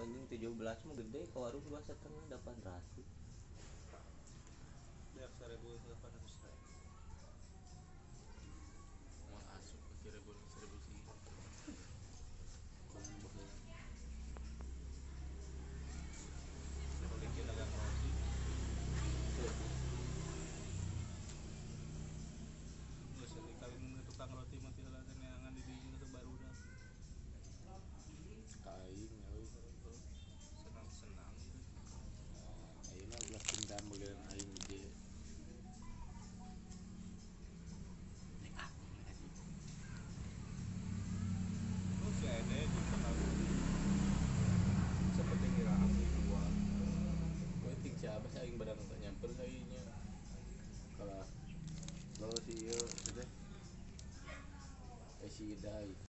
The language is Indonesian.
anjing 17 mah gede ke warung dua setengah dapat ratus. Ya 1800 aing badan teh nyamper aing nya kalah. Lalu si ieu eh, si dai